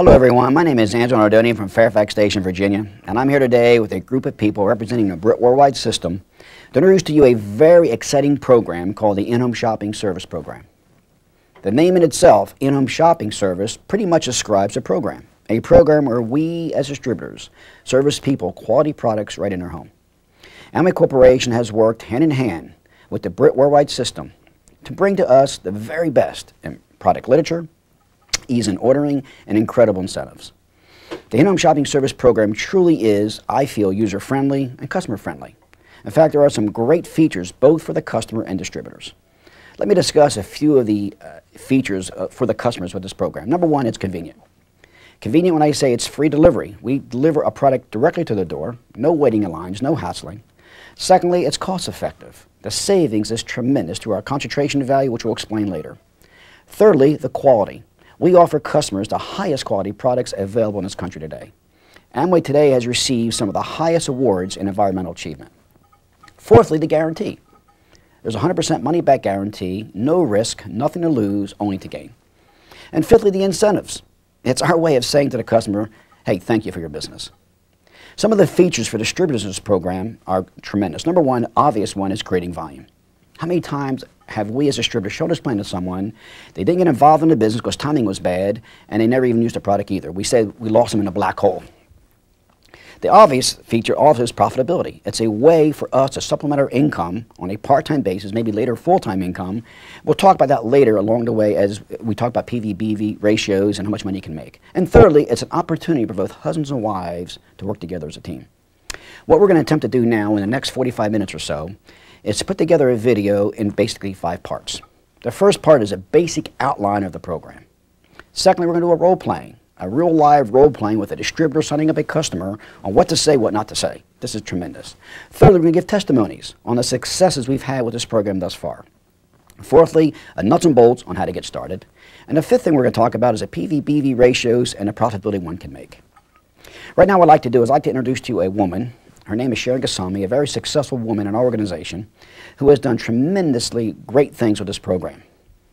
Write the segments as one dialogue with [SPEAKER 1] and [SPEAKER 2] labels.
[SPEAKER 1] Hello everyone, my name is Angelo Nardoni from Fairfax Station, Virginia, and I'm here today with a group of people representing the Britt Worldwide System to introduce to you a very exciting program called the In-Home Shopping Service Program. The name in itself, In-Home Shopping Service, pretty much describes a program. A program where we, as distributors, service people quality products right in their home. Amway Corporation has worked hand in hand with the Britt Worldwide System to bring to us the very best in product literature, ease in ordering, and incredible incentives. The in-home shopping service program truly is, I feel, user-friendly and customer-friendly. In fact, there are some great features both for the customer and distributors. Let me discuss a few of the uh, features uh, for the customers with this program. Number one, it's convenient. Convenient when I say it's free delivery. We deliver a product directly to the door, no waiting in lines, no hassling. Secondly, it's cost effective. The savings is tremendous through our concentration value, which we'll explain later. Thirdly, the quality. We offer customers the highest quality products available in this country today. Amway today has received some of the highest awards in environmental achievement. Fourthly, the guarantee. There's a 100% money back guarantee, no risk, nothing to lose, only to gain. And fifthly, the incentives. It's our way of saying to the customer, hey, thank you for your business. Some of the features for distributors in this program are tremendous. Number one, obvious one, is creating volume. How many times have we as distributors shown this plan to someone, they didn't get involved in the business because timing was bad, and they never even used the product either. We said we lost them in a black hole. The obvious feature also is profitability. It's a way for us to supplement our income on a part-time basis, maybe later full-time income. We'll talk about that later along the way as we talk about PV-BV ratios and how much money you can make. And thirdly, it's an opportunity for both husbands and wives to work together as a team. What we're going to attempt to do now in the next 45 minutes or so is to put together a video in basically five parts. The first part is a basic outline of the program. Secondly, we're going to do a role playing, a real live role playing with a distributor signing up a customer on what to say, what not to say. This is tremendous. Thirdly, we're going to give testimonies on the successes we've had with this program thus far. Fourthly, a nuts and bolts on how to get started. And the fifth thing we're going to talk about is the PV-BV ratios and the profitability one can make. Right now what I'd like to do is I'd like to introduce to you a woman her name is Sharon Gasami, a very successful woman in our organization who has done tremendously great things with this program.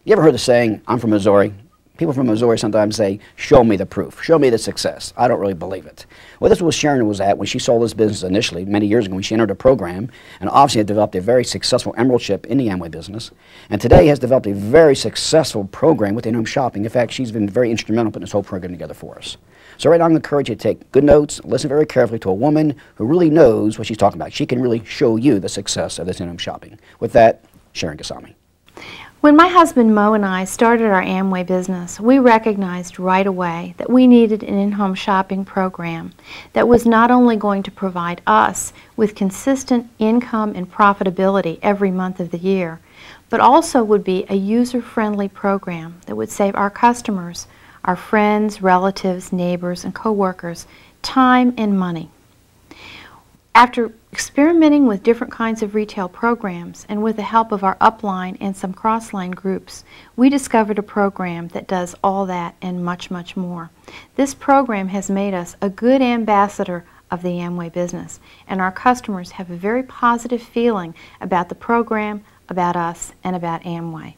[SPEAKER 1] You ever heard the saying, I'm from Missouri? People from Missouri sometimes say, show me the proof, show me the success. I don't really believe it. Well, this was Sharon was at when she sold this business initially, many years ago when she entered a program, and obviously had developed a very successful emerald ship in the Amway business, and today has developed a very successful program with in-home shopping. In fact, she's been very instrumental in putting this whole program together for us. So right now I'm going to encourage you to take good notes, listen very carefully to a woman who really knows what she's talking about. She can really show you the success of this in-home shopping. With that, Sharon Gasami.
[SPEAKER 2] When my husband Mo and I started our Amway business, we recognized right away that we needed an in-home shopping program that was not only going to provide us with consistent income and profitability every month of the year, but also would be a user-friendly program that would save our customers our friends, relatives, neighbors, and coworkers time and money. After experimenting with different kinds of retail programs and with the help of our upline and some crossline groups, we discovered a program that does all that and much, much more. This program has made us a good ambassador of the Amway business, and our customers have a very positive feeling about the program, about us, and about Amway.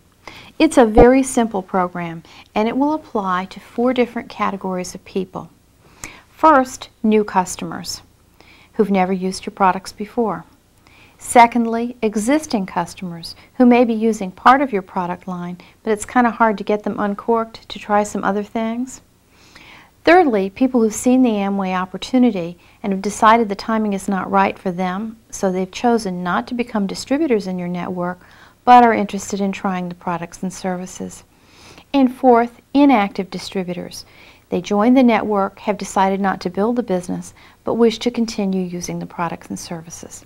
[SPEAKER 2] It's a very simple program and it will apply to four different categories of people. First, new customers who've never used your products before. Secondly, existing customers who may be using part of your product line, but it's kind of hard to get them uncorked to try some other things. Thirdly, people who've seen the Amway opportunity and have decided the timing is not right for them, so they've chosen not to become distributors in your network, but are interested in trying the products and services. And fourth, inactive distributors. They join the network, have decided not to build the business, but wish to continue using the products and services.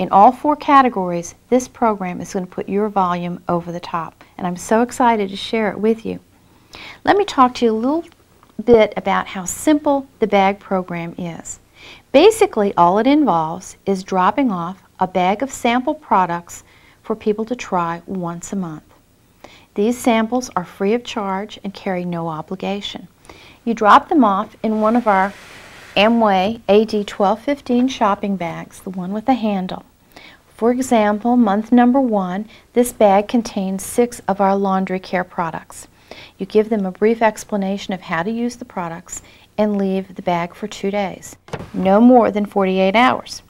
[SPEAKER 2] In all four categories, this program is going to put your volume over the top, and I'm so excited to share it with you. Let me talk to you a little bit about how simple the bag program is. Basically, all it involves is dropping off a bag of sample products for people to try once a month. These samples are free of charge and carry no obligation. You drop them off in one of our Amway AD 1215 shopping bags, the one with the handle. For example, month number one, this bag contains six of our laundry care products. You give them a brief explanation of how to use the products and leave the bag for two days, no more than 48 hours.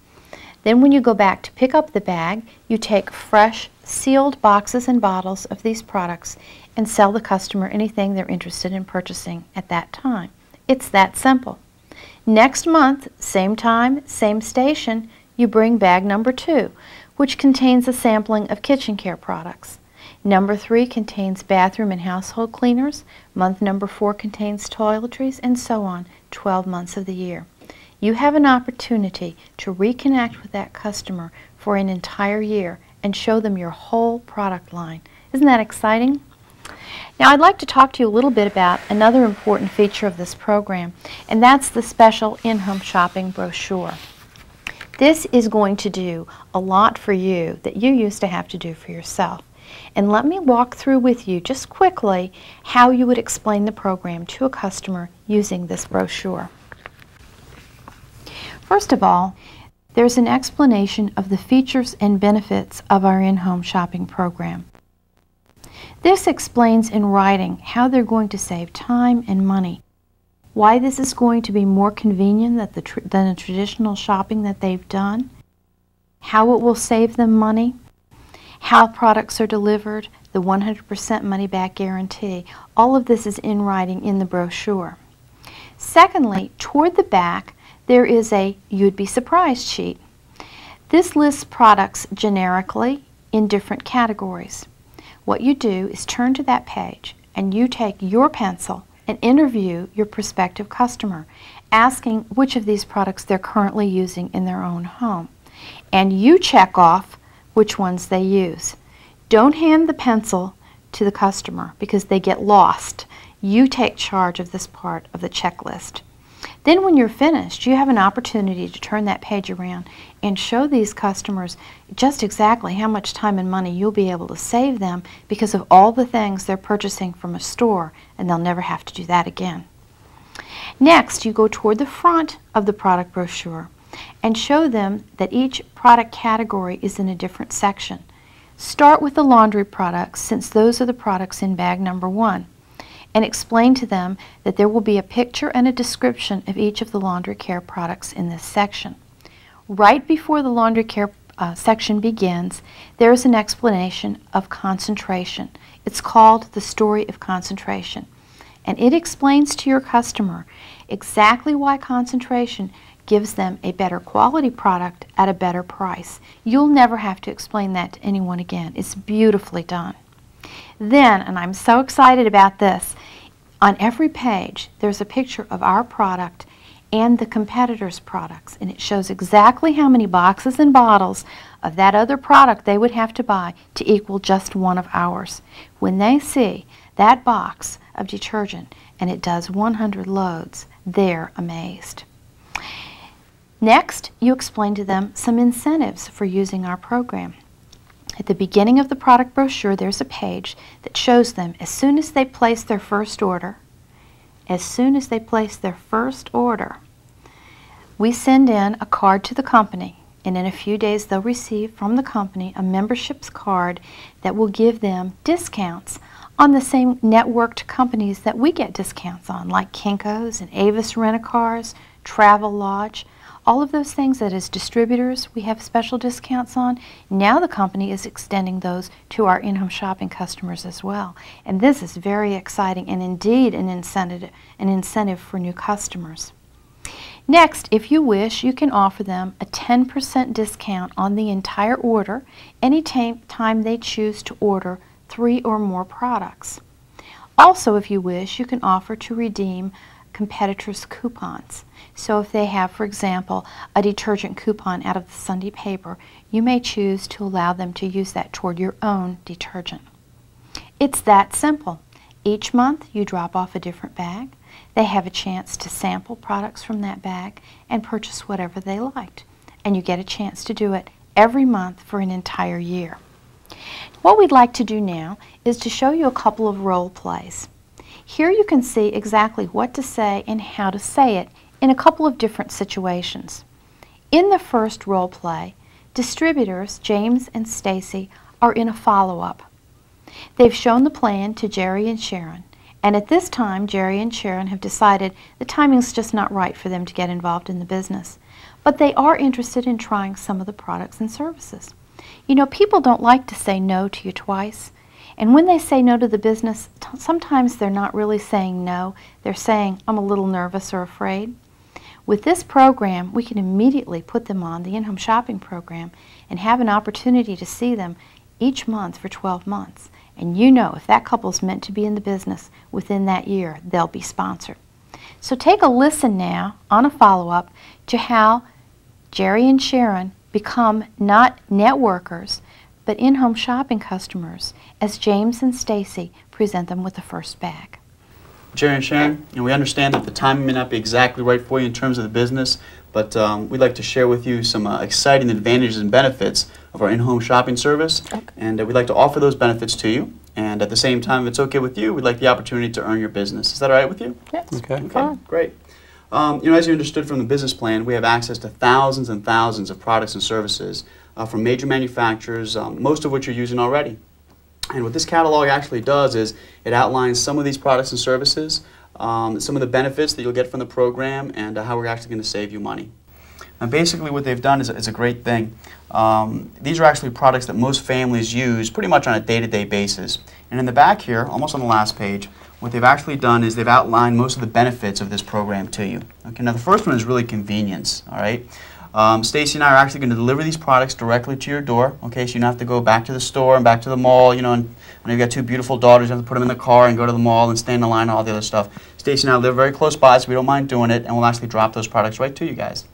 [SPEAKER 2] Then when you go back to pick up the bag, you take fresh, sealed boxes and bottles of these products and sell the customer anything they're interested in purchasing at that time. It's that simple. Next month, same time, same station, you bring bag number two, which contains a sampling of kitchen care products. Number three contains bathroom and household cleaners. Month number four contains toiletries, and so on, 12 months of the year. You have an opportunity to reconnect with that customer for an entire year and show them your whole product line. Isn't that exciting? Now I'd like to talk to you a little bit about another important feature of this program, and that's the special in-home shopping brochure. This is going to do a lot for you that you used to have to do for yourself. And let me walk through with you just quickly how you would explain the program to a customer using this brochure. First of all, there's an explanation of the features and benefits of our in-home shopping program. This explains in writing how they're going to save time and money, why this is going to be more convenient than the, than the traditional shopping that they've done, how it will save them money, how products are delivered, the 100% money back guarantee. All of this is in writing in the brochure. Secondly, toward the back, there is a You'd Be Surprised sheet. This lists products generically in different categories. What you do is turn to that page and you take your pencil and interview your prospective customer, asking which of these products they're currently using in their own home. And you check off which ones they use. Don't hand the pencil to the customer because they get lost. You take charge of this part of the checklist. Then when you're finished, you have an opportunity to turn that page around and show these customers just exactly how much time and money you'll be able to save them because of all the things they're purchasing from a store and they'll never have to do that again. Next, you go toward the front of the product brochure and show them that each product category is in a different section. Start with the laundry products since those are the products in bag number one and explain to them that there will be a picture and a description of each of the laundry care products in this section. Right before the laundry care uh, section begins, there is an explanation of concentration. It's called the story of concentration. And it explains to your customer exactly why concentration gives them a better quality product at a better price. You'll never have to explain that to anyone again. It's beautifully done. Then, and I'm so excited about this, on every page there's a picture of our product and the competitor's products and it shows exactly how many boxes and bottles of that other product they would have to buy to equal just one of ours. When they see that box of detergent and it does 100 loads, they're amazed. Next, you explain to them some incentives for using our program. At the beginning of the product brochure, there's a page that shows them as soon as they place their first order, as soon as they place their first order, we send in a card to the company and in a few days they'll receive from the company a memberships card that will give them discounts on the same networked companies that we get discounts on, like Kinko's and Avis Rent-A-Cars, Travelodge, all of those things that as distributors we have special discounts on, now the company is extending those to our in-home shopping customers as well. And this is very exciting and indeed an incentive, an incentive for new customers. Next, if you wish, you can offer them a 10% discount on the entire order any time they choose to order three or more products. Also, if you wish, you can offer to redeem competitors' coupons. So if they have, for example, a detergent coupon out of the Sunday paper, you may choose to allow them to use that toward your own detergent. It's that simple. Each month you drop off a different bag. They have a chance to sample products from that bag and purchase whatever they liked. And you get a chance to do it every month for an entire year. What we'd like to do now is to show you a couple of role plays. Here you can see exactly what to say and how to say it in a couple of different situations. In the first role play, distributors James and Stacy are in a follow-up. They've shown the plan to Jerry and Sharon And at this time, Jerry and Sharon have decided the timing's just not right for them to get involved in the business. But they are interested in trying some of the products and services. You know, people don't like to say no to you twice. And when they say no to the business, sometimes they're not really saying no. They're saying, I'm a little nervous or afraid. With this program, we can immediately put them on the in-home shopping program and have an opportunity to see them each month for 12 months. And you know if that couple's meant to be in the business within that year, they'll be sponsored. So take a listen now on a follow-up to how Jerry and Sharon become not networkers, but in-home shopping customers as James and Stacy present them with the first bag.
[SPEAKER 3] Jerry and Sharon, and we understand that the timing may not be exactly right for you in terms of the business, but um, we'd like to share with you some uh, exciting advantages and benefits of our in-home shopping service, okay. and uh, we'd like to offer those benefits to you. And at the same time, if it's okay with you, we'd like the opportunity to earn your business. Is that all right with you?
[SPEAKER 4] Yes.
[SPEAKER 3] Okay. Okay. Great. Um, you know, as you understood from the business plan, we have access to thousands and thousands of products and services uh, from major manufacturers, um, most of which you're using already. And what this catalog actually does is it outlines some of these products and services, um, some of the benefits that you'll get from the program, and uh, how we're actually going to save you money. And basically what they've done is, is a great thing. Um, these are actually products that most families use pretty much on a day-to-day -day basis. And in the back here, almost on the last page, what they've actually done is they've outlined most of the benefits of this program to you. Okay, now the first one is really convenience, all right? Um, Stacy and I are actually going to deliver these products directly to your door. Okay, so you don't have to go back to the store and back to the mall. You know, and when you've got two beautiful daughters, you have to put them in the car and go to the mall and stand in line and all the other stuff. Stacy and I live very close by, so we don't mind doing it, and we'll actually drop those products right to you guys.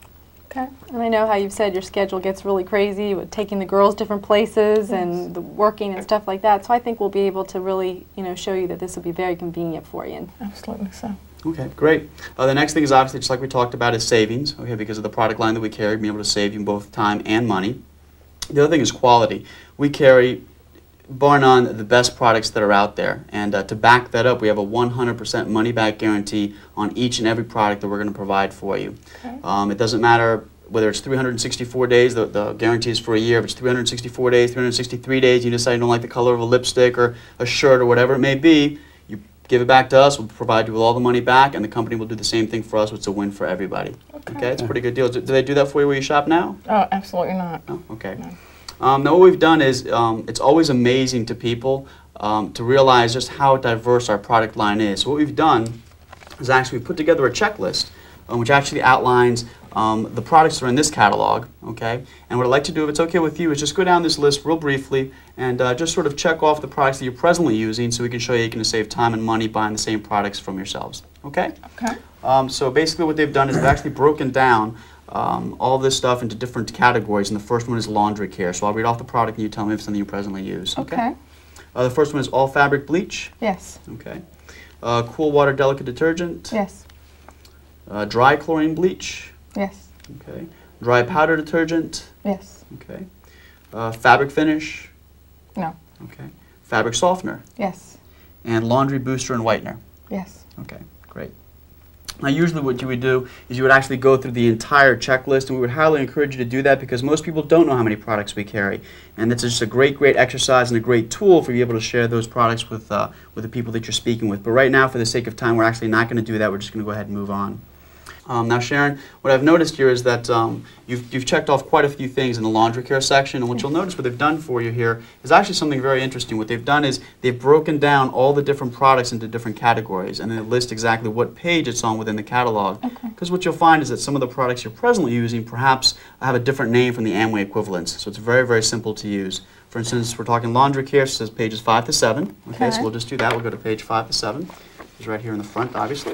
[SPEAKER 4] Okay. And I know how you've said your schedule gets really crazy with taking the girls different places yes. and the working and stuff like that. So I think we'll be able to really, you know, show you that this will be very convenient for you.
[SPEAKER 5] Absolutely so.
[SPEAKER 3] Okay, great. Uh, the next thing is obviously, just like we talked about, is savings, okay, because of the product line that we carry, being able to save you both time and money. The other thing is quality. We carry, bar none, the best products that are out there. And uh, to back that up, we have a 100% money back guarantee on each and every product that we're going to provide for you. Okay. Um, it doesn't matter whether it's 364 days, the, the guarantee is for a year. If it's 364 days, 363 days, you decide you don't like the color of a lipstick or a shirt or whatever it may be, give it back to us, we'll provide you with all the money back, and the company will do the same thing for us, It's a win for everybody. Okay, okay it's a pretty good deal. Do, do, they do that for you where you shop now?
[SPEAKER 5] Oh, absolutely not.
[SPEAKER 3] Oh, okay. No. Um, now what we've done is, um, it's always amazing to people um, to realize just how diverse our product line is. So what we've done is actually we put together a checklist which actually outlines um, the products that are in this catalog, okay? And what I'd like to do, if it's okay with you, is just go down this list real briefly and uh, just sort of check off the products that you're presently using so we can show you you can save time and money buying the same products from yourselves, okay?
[SPEAKER 5] Okay.
[SPEAKER 3] Um, so basically what they've done is they've actually broken down um, all this stuff into different categories, and the first one is laundry care. So I'll read off the product and you tell me if it's something you presently use, okay?
[SPEAKER 5] Okay.
[SPEAKER 3] Uh, the first one is all fabric bleach.
[SPEAKER 5] Yes.
[SPEAKER 3] Okay. Uh, cool water delicate detergent.
[SPEAKER 5] Yes.
[SPEAKER 3] Uh, dry chlorine bleach.
[SPEAKER 5] Yes.
[SPEAKER 3] Okay. Dry powder detergent.
[SPEAKER 5] Yes.
[SPEAKER 3] Okay. Uh, fabric finish.
[SPEAKER 5] No.
[SPEAKER 3] Okay. Fabric softener.
[SPEAKER 5] Yes.
[SPEAKER 3] And laundry booster and whitener.
[SPEAKER 5] Yes.
[SPEAKER 3] Okay. Great. Now, usually what you would do is you would actually go through the entire checklist, and we would highly encourage you to do that because most people don't know how many products we carry. And it's just a great, great exercise and a great tool for you to be able to share those products with, uh, with the people that you're speaking with. But right now, for the sake of time, we're actually not going to do that. We're just going to go ahead and move on. Um, now, Sharon, what I've noticed here is that um, you've, you've checked off quite a few things in the laundry care section, and what you'll notice what they've done for you here is actually something very interesting. What they've done is they've broken down all the different products into different categories, and they list exactly what page it's on within the catalog. Because okay. what you'll find is that some of the products you're presently using perhaps have a different name from the Amway equivalents, so it's very, very simple to use. For instance, we're talking laundry care, so it says pages 5 to 7. Okay, okay, so we'll just do that. We'll go to page 5 to 7. It's right here in the front, obviously.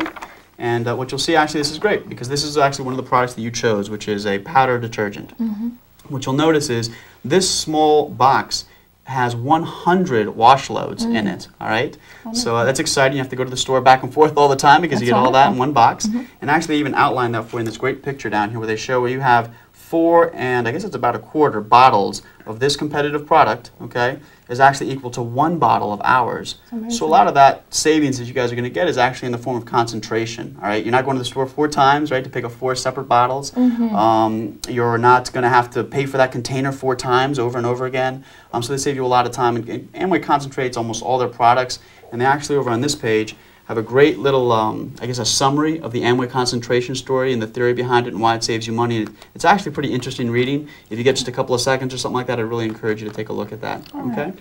[SPEAKER 3] And uh, what you'll see, actually, this is great because this is actually one of the products that you chose, which is a powder detergent. Mm -hmm. What you'll notice is this small box has 100 wash loads mm. in it, all right? So uh, that's exciting. You have to go to the store back and forth all the time because that's you get all that in one box. Mm -hmm. And actually even outline that for you in this great picture down here where they show where you have four and I guess it's about a quarter bottles of this competitive product, okay, is actually equal to one bottle of ours. So a lot of that savings that you guys are going to get is actually in the form of concentration, all right? You're not going to the store four times, right, to pick up four separate bottles. Mm -hmm. um, you're not going to have to pay for that container four times over and over again. Um, so they save you a lot of time. And Amway concentrates almost all their products, and they actually, over on this page, have a great little, um, I guess, a summary of the Amway concentration story and the theory behind it and why it saves you money. It's actually pretty interesting reading. If you get just a couple of seconds or something like that, I'd really encourage you to take a look at that. okay.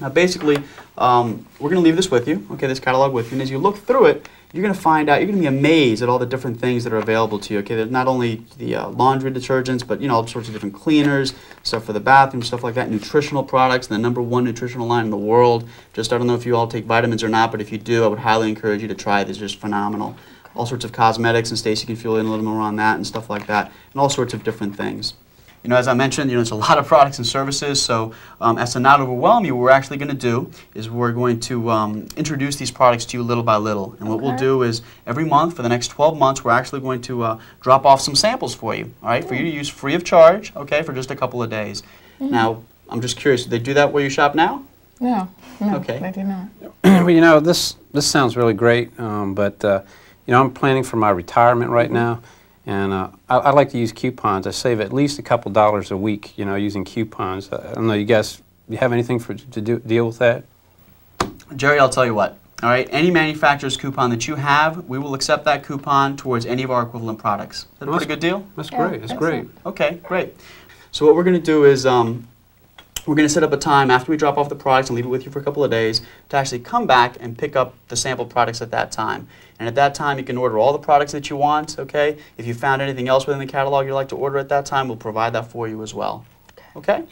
[SPEAKER 3] Now, basically, um, we're going to leave this with you, okay, this catalog with you, and as you look through it, you're going to find out, you're going to be amazed at all the different things that are available to you, okay? There's not only the uh, laundry detergents, but, you know, all sorts of different cleaners, stuff for the bathroom, stuff like that, nutritional products, the number one nutritional line in the world. Just, I don't know if you all take vitamins or not, but if you do, I would highly encourage you to try it. It's just phenomenal. All sorts of cosmetics, and Stacy can fill in a little more on that and stuff like that, and all sorts of different things. You know, as I mentioned, you know, it's a lot of products and services. So, um, as to not overwhelm you, what we're actually going to do is we're going to um, introduce these products to you little by little. And what we'll do is every month for the next 12 months, we're actually going to uh, drop off some samples for you. All right, for you to use free of charge. Okay, for just a couple of days. Now, I'm just curious. Do they do that where you shop now?
[SPEAKER 5] No, no,
[SPEAKER 3] Okay.
[SPEAKER 5] they do not.
[SPEAKER 6] well, you know, this this sounds really great, um, but uh, you know, I'm planning for my retirement right now, and uh, I, I like to use coupons. I save at least a couple dollars a week, you know, using coupons. I I don't know, you guys, you have anything for to do, deal with that?
[SPEAKER 3] Jerry, I'll tell you what. All right, any manufacturer's coupon that you have, we will accept that coupon towards any of our equivalent products. Is that a pretty good deal?
[SPEAKER 6] That's
[SPEAKER 5] Yeah,
[SPEAKER 6] great. That's
[SPEAKER 5] excellent.
[SPEAKER 6] great.
[SPEAKER 3] Okay, great. So what we're going to do is um, we're going to set up a time after we drop off the products and leave it with you for a couple of days to actually come back and pick up the sample products at that time. And at that time, you can order all the products that you want, okay? If you found anything else within the catalog you'd like to order at that time, we'll provide that for you as well. Okay?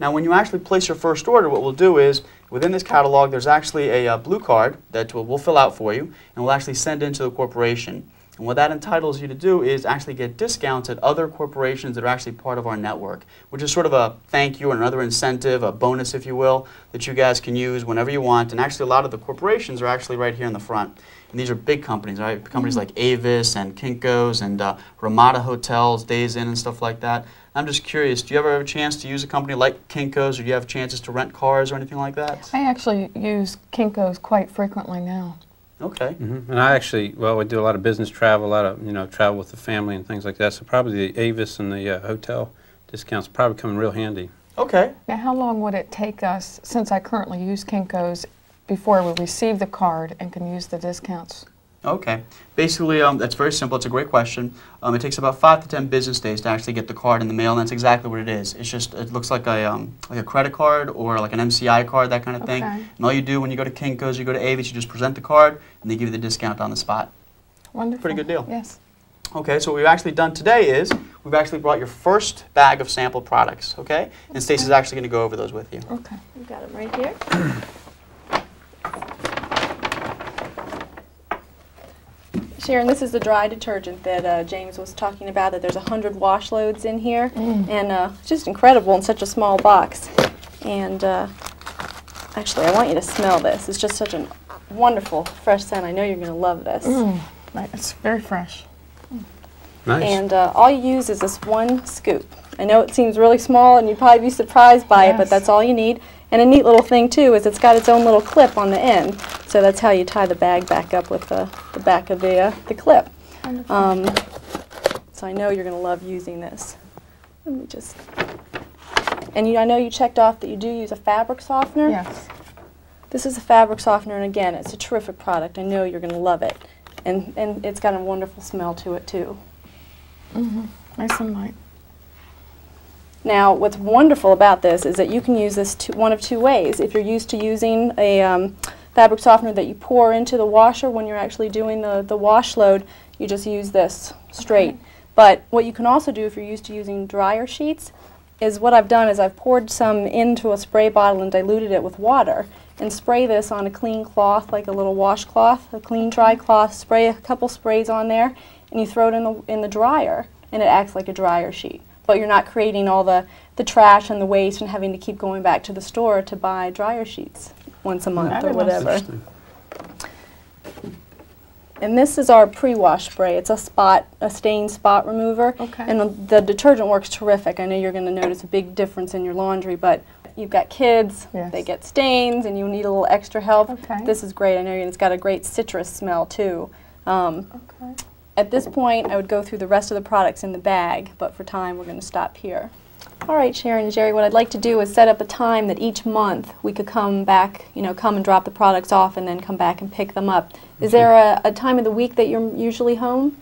[SPEAKER 3] Now, when you actually place your first order, what we'll do is, within this catalog, there's actually a uh, blue card that we'll, we'll fill out for you, and we'll actually send into the corporation. And what that entitles you to do is actually get discounts at other corporations that are actually part of our network, which is sort of a thank you or another incentive, a bonus, if you will, that you guys can use whenever you want. And actually, a lot of the corporations are actually right here in the front. And these are big companies, right? Companies like Avis and Kinko's and uh, Ramada Hotels, Days Inn, and stuff like that. I'm just curious, do you ever have a chance to use a company like Kinko's, or do you have chances to rent cars or anything like that?
[SPEAKER 5] I actually use Kinko's quite frequently now.
[SPEAKER 3] Okay.
[SPEAKER 6] hmm And I actually, well, we do a lot of business travel, a lot of you know travel with the family and things like that. So probably the Avis and the uh, hotel discounts probably come in real handy.
[SPEAKER 3] Okay.
[SPEAKER 5] Now, how long would it take us, since I currently use Kinko's, before we receive the card and can use the discounts?
[SPEAKER 3] Okay. Basically, um, that's very simple. It's a great question. Um, it takes about five to ten business days to actually get the card in the mail, and that's exactly what it is. It's just it looks like a um, like a credit card or like an MCI card, that kind of thing.
[SPEAKER 5] Okay.
[SPEAKER 3] And all you do when you go to Kinko's, you go to Avis, you just present the card, and they give you the discount on the spot.
[SPEAKER 5] Wonderful.
[SPEAKER 3] Pretty good deal.
[SPEAKER 5] Yes.
[SPEAKER 3] Okay, so what we've actually done today is we've actually brought your first bag of sample products. Okay, and Stacey's actually going to go over those with you.
[SPEAKER 5] Okay.
[SPEAKER 4] We've got them right here. Sharon, this is the dry detergent that uh, James was talking about, that there's 100 wash loads in here. And uh, it's just incredible in such a small box. And uh, actually, I want you to smell this. It's just such a wonderful, fresh scent. I know you're going to love this.
[SPEAKER 5] Mm, right, it's very fresh.
[SPEAKER 6] Nice.
[SPEAKER 4] And uh, all you use is this one scoop. I know it seems really small and you'd probably be surprised by it, but that's all you need. And a neat little thing too is it's got its own little clip on the end. So that's how you tie the bag back up with the, the back of the, uh, the clip. Um, so I know you're going to love using this. Let me just... And you, I know you checked off that you do use a fabric softener.
[SPEAKER 5] Yes.
[SPEAKER 4] This is a fabric softener, and again, it's a terrific product. I know you're going to love it. And, and it's got a wonderful smell to it too. Mm-hmm.
[SPEAKER 5] Nice and light.
[SPEAKER 4] Now, what's wonderful about this is that you can use this two, one of two ways. If you're used to using a um, fabric softener that you pour into the washer when you're actually doing the, the wash load, you just use this straight. But what you can also do if you're used to using dryer sheets is what I've done is I've poured some into a spray bottle and diluted it with water and spray this on a clean cloth, like a little washcloth, a clean dry cloth, spray a couple sprays on there, and you throw it in the, in the dryer, and it acts like a dryer sheet. But you're not creating all the, the trash and the waste and having to keep going back to the store to buy dryer sheets once a month or
[SPEAKER 5] Fabulous.
[SPEAKER 4] whatever. And this is our pre-wash spray. It's a spot, a stain spot remover.
[SPEAKER 5] Okay.
[SPEAKER 4] And the, the detergent works terrific. I know you're going to notice a big difference in your laundry, but you've got kids,
[SPEAKER 5] Yes.
[SPEAKER 4] they get stains, and you need a little extra help.
[SPEAKER 5] Okay.
[SPEAKER 4] This is great. I know it's got a great citrus smell too. Um,
[SPEAKER 5] Okay.
[SPEAKER 4] At this point, I would go through the rest of the products in the bag, but for time, we're going to stop here. All right, Sharon and Jerry, what I'd like to do is set up a time that each month we could come back, you know, come and drop the products off and then come back and pick them up. Is there a, a time of the week that you're usually home?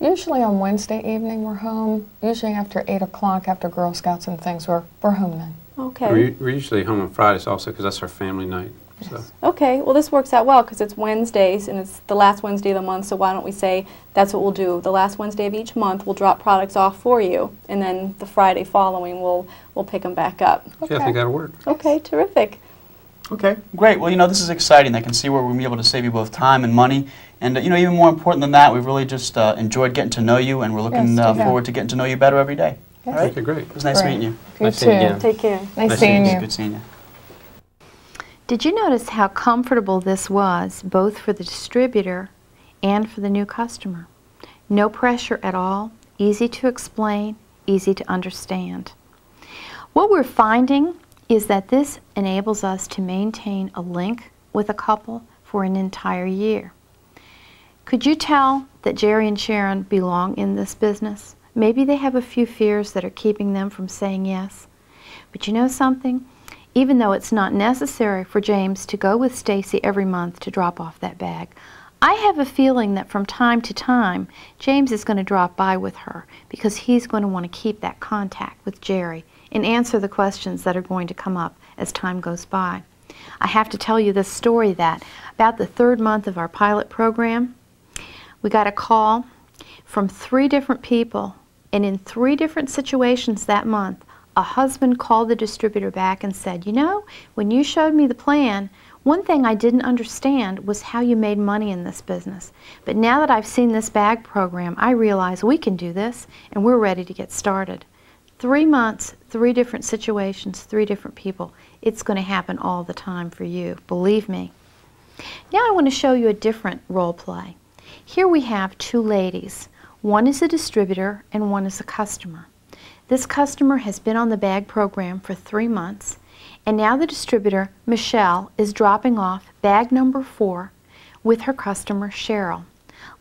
[SPEAKER 5] Usually on Wednesday evening we're home. Usually after 8 o'clock, after Girl Scouts and things, we're, we're home then.
[SPEAKER 4] Okay.
[SPEAKER 6] We're, we're usually home on Fridays also because that's our family night. So.
[SPEAKER 4] Okay, well this works out well because it's Wednesdays and it's the last Wednesday of the month, so why don't we say that's what we'll do. The last Wednesday of each month, we'll drop products off for you, and then the Friday following, we'll, we'll pick them back up.
[SPEAKER 6] Yeah, I think that'll work.
[SPEAKER 4] Okay, terrific.
[SPEAKER 3] Okay, great. Well, you know, this is exciting. I can see where we're going to be able to save you both time and money. And, uh, you know, even more important than that, we've really just uh, enjoyed getting to know you, and we're looking
[SPEAKER 5] Yes,
[SPEAKER 3] uh, forward to getting to know you better every day. All right?
[SPEAKER 6] Okay, great.
[SPEAKER 3] It was nice
[SPEAKER 5] Great.
[SPEAKER 3] meeting you.
[SPEAKER 5] You
[SPEAKER 6] Nice seeing you
[SPEAKER 5] too.
[SPEAKER 4] Take care.
[SPEAKER 5] Nice,
[SPEAKER 3] Nice
[SPEAKER 5] seeing you.
[SPEAKER 3] Good seeing you.
[SPEAKER 2] Did you notice how comfortable this was, both for the distributor and for the new customer? No pressure at all, easy to explain, easy to understand. What we're finding is that this enables us to maintain a link with a couple for an entire year. Could you tell that Jerry and Sharon belong in this business? Maybe they have a few fears that are keeping them from saying yes. But you know something? Even though it's not necessary for James to go with Stacy every month to drop off that bag, I have a feeling that from time to time James is going to drop by with her because he's going to want to keep that contact with Jerry and answer the questions that are going to come up as time goes by. I have to tell you this story that about the third month of our pilot program, we got a call from three different people, and in three different situations that month, a husband called the distributor back and said, You know, when you showed me the plan, one thing I didn't understand was how you made money in this business. But now that I've seen this bag program, I realize we can do this, and we're ready to get started. Three months, three different situations, three different people. It's going to happen all the time for you, believe me. Now I want to show you a different role play. Here we have two ladies. One is a distributor and one is a customer. This customer has been on the bag program for three months, and now the distributor, Michelle, is dropping off bag number four with her customer, Cheryl.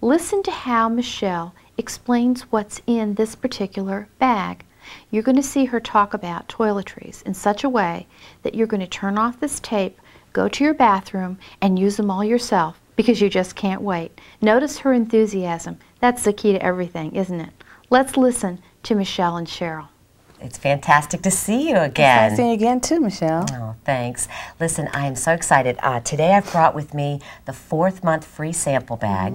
[SPEAKER 2] Listen to how Michelle explains what's in this particular bag. You're going to see her talk about toiletries in such a way that you're going to turn off this tape, go to your bathroom, and use them all yourself because you just can't wait. Notice her enthusiasm. That's the key to everything, isn't it? Let's listen to Michelle and Cheryl.
[SPEAKER 7] It's fantastic to see you again.
[SPEAKER 8] Nice seeing you again too, Michelle.
[SPEAKER 7] Oh, thanks. Listen, I am so excited. Uh, today I've brought with me the fourth month free sample bag.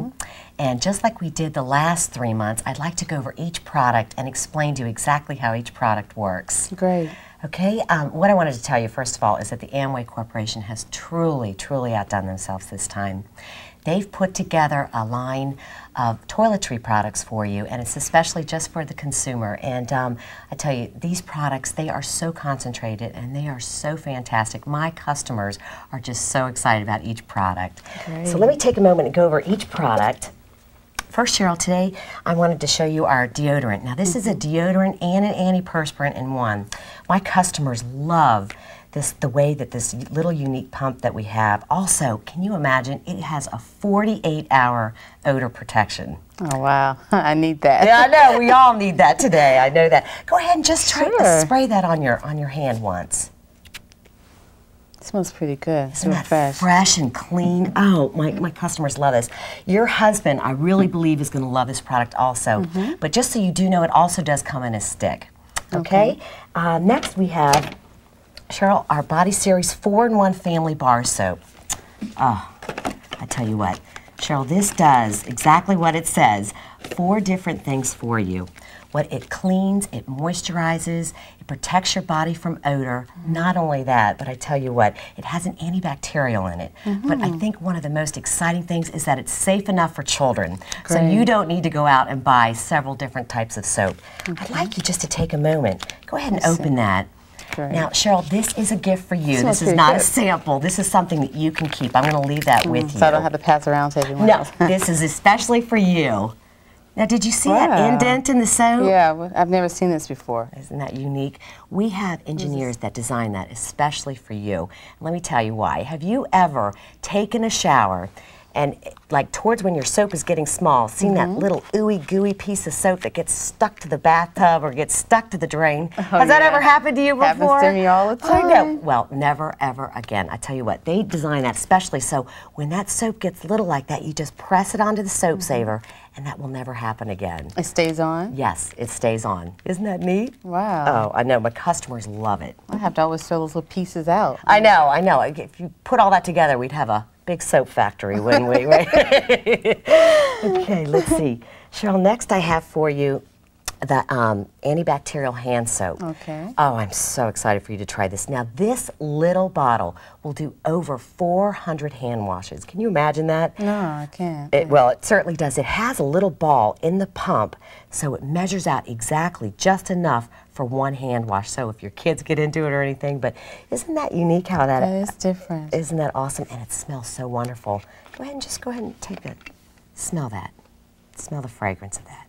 [SPEAKER 7] And just like we did the last three months, I'd like to go over each product and explain to you exactly how each product works.
[SPEAKER 8] Great.
[SPEAKER 7] Okay, um, what I wanted to tell you first of all is that the Amway Corporation has truly, truly outdone themselves this time. They've put together a line of toiletry products for you, and it's especially just for the consumer. And um, I tell you, these products, they are so concentrated and they are so fantastic. My customers are just so excited about each product. So let me take a moment and go over each product. First, Cheryl, today I wanted to show you our deodorant. Now, this is a deodorant and an antiperspirant in one. My customers love this the way that this little unique pump that we have. Also, can you imagine? It has a 48-hour odor protection.
[SPEAKER 8] Oh wow, I need that.
[SPEAKER 7] Yeah, I know. We all need that today. I know that. Go ahead and just try to spray that on your on your hand once.
[SPEAKER 8] It smells pretty good.
[SPEAKER 7] Isn't that
[SPEAKER 8] fresh.
[SPEAKER 7] fresh and clean? Oh, my, my customers love this. Your husband, I really believe, is going to love this product also.
[SPEAKER 8] Mm-hmm.
[SPEAKER 7] But just so you do know, it also does come in a stick. Okay? Uh, next, we have, Cheryl, our Body Series 4 in 1 Family Bar Soap. Oh, I tell you what, Cheryl, this does exactly what it says. Four different things for you. What it cleans, it moisturizes, it protects your body from odor. Not only that, but I tell you what, it has an antibacterial in it. But I think one of the most exciting things is that it's safe enough for children. So you don't need to go out and buy several different types of soap. I'd like you just to take a moment. Go ahead and open that.
[SPEAKER 8] Great.
[SPEAKER 7] Now, Cheryl, this is a gift for you. This is not a sample. This is something that you can keep. I'm going to leave that with you.
[SPEAKER 8] So I don't have to pass around to everyone
[SPEAKER 7] No, this is especially for you. Now, did you see that indent in the soap?
[SPEAKER 8] yeah, I've never seen this before.
[SPEAKER 7] Isn't that unique? We have engineers that design that especially for you. Let me tell you why. Have you ever taken a shower And like towards when your soap is getting small, seeing that
[SPEAKER 8] Mm-hmm.
[SPEAKER 7] little ooey gooey piece of soap that gets stuck to the bathtub or gets stuck to the drain. Has that
[SPEAKER 8] Oh,
[SPEAKER 7] ever happened to you before?
[SPEAKER 8] Happens to me all the
[SPEAKER 7] I know.
[SPEAKER 8] time.
[SPEAKER 7] Well, never ever again. I tell you what, they design that specially so when that soap gets little like that, you just press it onto the soap
[SPEAKER 8] Mm-hmm.
[SPEAKER 7] saver and that will never happen again.
[SPEAKER 8] It stays on.
[SPEAKER 7] Yes, it stays on. Isn't that neat?
[SPEAKER 8] Wow.
[SPEAKER 7] Oh, I know. My customers love it.
[SPEAKER 8] I have to always throw those little pieces out.
[SPEAKER 7] I know, I know. If you put all that together, we'd have a big soap factory, wouldn't we? Okay, let's see. Cheryl, next I have for you the um, antibacterial hand soap.
[SPEAKER 8] Okay.
[SPEAKER 7] Oh, I'm so excited for you to try this. Now, this little bottle will do over 400 hand washes. Can you imagine that?
[SPEAKER 8] No, I can't.
[SPEAKER 7] It, well, it certainly does. It has a little ball in the pump, so it measures out exactly just enough for one hand wash. So if your kids get into it or anything, but isn't that unique how that
[SPEAKER 8] that is different.
[SPEAKER 7] isn't that awesome? And it smells so wonderful. Go ahead and just go ahead and take a smell that. Smell the fragrance of that.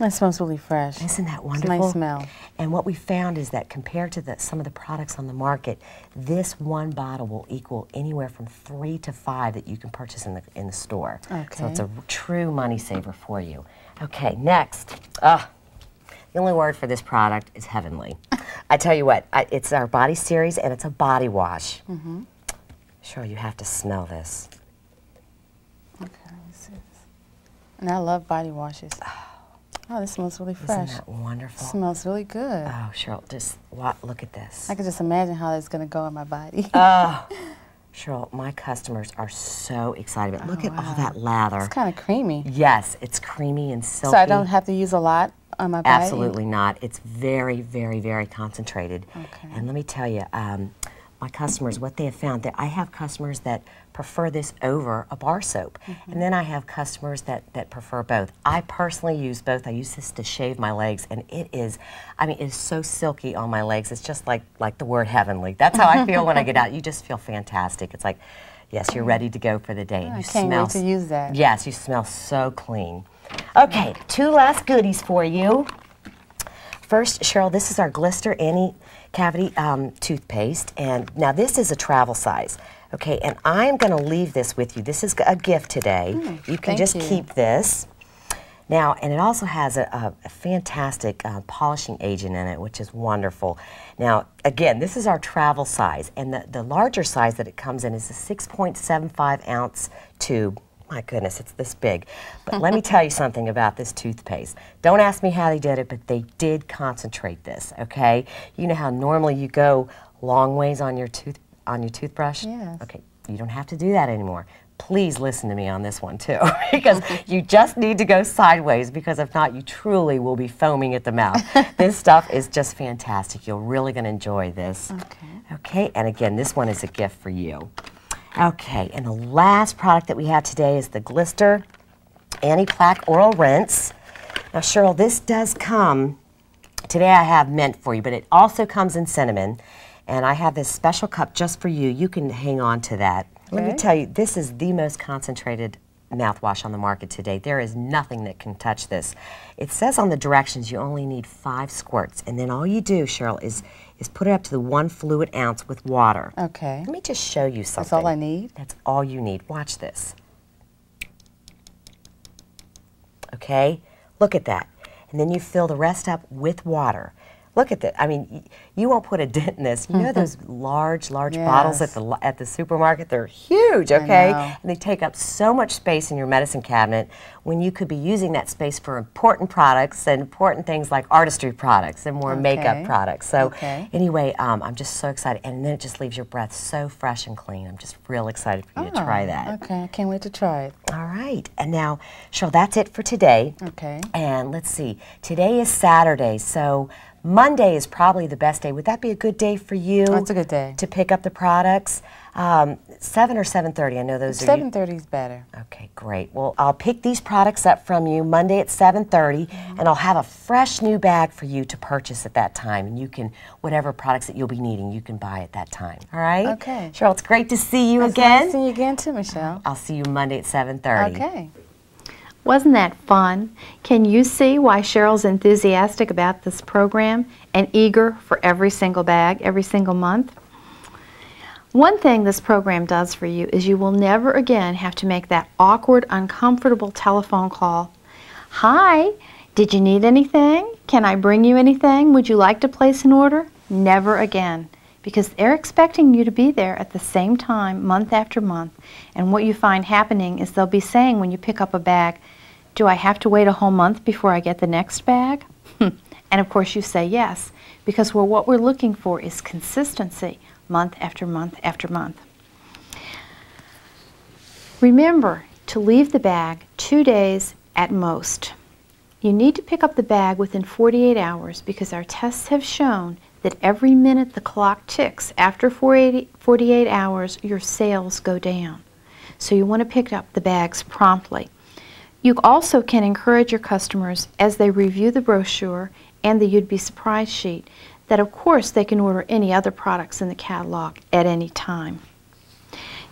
[SPEAKER 8] That smells really fresh.
[SPEAKER 7] Isn't that
[SPEAKER 8] It's a
[SPEAKER 7] wonderful?
[SPEAKER 8] nice smell.
[SPEAKER 7] And what we found is that compared to the, some of the products on the market, this one bottle will equal anywhere from three to five that you can purchase in the, in the store.
[SPEAKER 8] Okay.
[SPEAKER 7] So it's a true money saver for you. Okay, next. Ah, the only word for this product is heavenly. I tell you what, I, it's our body series and it's a body wash. Mm-hmm. Sure, you have to smell this.
[SPEAKER 8] Okay, let me see this. And I love body washes. Oh, this smells really fresh.
[SPEAKER 7] Isn't that wonderful?
[SPEAKER 8] smells really good.
[SPEAKER 7] Oh, Cheryl, just look at this.
[SPEAKER 8] I can just imagine how it's going to go in my body.
[SPEAKER 7] Oh, Cheryl, my customers are so excited. But look at all that lather.
[SPEAKER 8] it's kind of creamy.
[SPEAKER 7] Yes, it's creamy and silky.
[SPEAKER 8] So I don't have to use a lot on my body?
[SPEAKER 7] Absolutely not. It's very, very, very concentrated.
[SPEAKER 8] Okay.
[SPEAKER 7] And let me tell you, um, my customers, what they have found, that I have customers that prefer this over a bar soap.
[SPEAKER 8] Mm-hmm.
[SPEAKER 7] And then I have customers that, that prefer both. I personally use both. I use this to shave my legs, and it is, I mean, it is so silky on my legs. It's just like, like the word heavenly. That's how I feel when I get out. You just feel fantastic. It's like, yes, you're ready to go for the day.
[SPEAKER 8] I
[SPEAKER 7] you
[SPEAKER 8] can't
[SPEAKER 7] smell
[SPEAKER 8] wait to use that.
[SPEAKER 7] Yes, you smell so clean. Okay, two last goodies for you. First, Cheryl, this is our Glister Anti Cavity um, toothpaste, and now this is a travel size. Okay, and I'm going to leave this with you. This is a gift today. you can just
[SPEAKER 8] you.
[SPEAKER 7] keep this. Now, and it also has a, a, a fantastic uh, polishing agent in it, which is wonderful. Now, again, this is our travel size, and the, the larger size that it comes in is a 6.75 ounce tube. My goodness, it's this big. But let me tell you something about this toothpaste. Don't ask me how they did it, but they did concentrate this, okay? You know how normally you go long ways on your tooth on your toothbrush?
[SPEAKER 8] Yes.
[SPEAKER 7] Okay, you don't have to do that anymore. Please listen to me on this one too, because you just need to go sideways, because if not, you truly will be foaming at the mouth. this stuff is just fantastic. You're really going to enjoy this.
[SPEAKER 8] Okay.
[SPEAKER 7] Okay, and again, this one is a gift for you. Okay, and the last product that we have today is the Glister Anti-Plaque Oral Rinse. Now, Cheryl, this does come, today I have mint for you, but it also comes in cinnamon. And I have this special cup just for you. You can hang on to that. Let me tell you, this is the most concentrated mouthwash on the market today. There is nothing that can touch this. It says on the directions you only need five squirts. And then all you do, Cheryl, is, is put it up to the one fluid ounce with water.
[SPEAKER 8] Okay.
[SPEAKER 7] Let me just show you something.
[SPEAKER 8] That's all I need?
[SPEAKER 7] That's all you need. Watch this. Okay? Look at that. And then you fill the rest up with water. Look at that. I mean, y- you won't put a dent in this. You know those large, large bottles at the at the supermarket? They're huge, okay? And they take up so much space in your medicine cabinet when you could be using that space for important products and important things like artistry products and more makeup products. So
[SPEAKER 8] Okay.
[SPEAKER 7] anyway, um, I'm just so excited. And then it just leaves your breath so fresh and clean. I'm just real excited for you to try
[SPEAKER 8] Oh,
[SPEAKER 7] that.
[SPEAKER 8] Okay, I can't wait to try it.
[SPEAKER 7] All right. And now, Cheryl, that's it for today.
[SPEAKER 8] Okay.
[SPEAKER 7] And let's see. Today is Saturday, so Monday is probably the best day. Would that be a good day for you?
[SPEAKER 8] That's a good day.
[SPEAKER 7] To pick up the products? Um, 7 or 7.30? I know those are...
[SPEAKER 8] 7.30 is better.
[SPEAKER 7] Okay, great. Well, I'll pick these products up from you Monday at 7:30,
[SPEAKER 8] Mm-hmm.
[SPEAKER 7] and I'll have a fresh new bag for you to purchase at that time. And you can, whatever products that you'll be needing, you can buy at that time. All right?
[SPEAKER 8] Okay.
[SPEAKER 7] Cheryl, it's great to see you
[SPEAKER 8] It's
[SPEAKER 7] again.
[SPEAKER 8] nice to see you again too, Michelle.
[SPEAKER 7] I'll see you Monday at 7:30.
[SPEAKER 8] Okay.
[SPEAKER 2] Wasn't that fun? Can you see why Cheryl's enthusiastic about this program and eager for every single bag every single month? One thing this program does for you is you will never again have to make that awkward, uncomfortable telephone call. Hi, did you need anything? Can I bring you anything? Would you like to place an order? Never again. Because they're expecting you to be there at the same time, month after month. And what you find happening is they'll be saying when you pick up a bag, Do I have to wait a whole month before I get the next bag? Hmm. and of course, you say yes, because well, what we're looking for is consistency month after month after month. Remember to leave the bag two days at most. You need to pick up the bag within 48 hours because our tests have shown that every minute the clock ticks after 48 hours, your sales go down. So you want to pick up the bags promptly. You also can encourage your customers as they review the brochure and the You'd Be Surprised sheet that of course they can order any other products in the catalog at any time.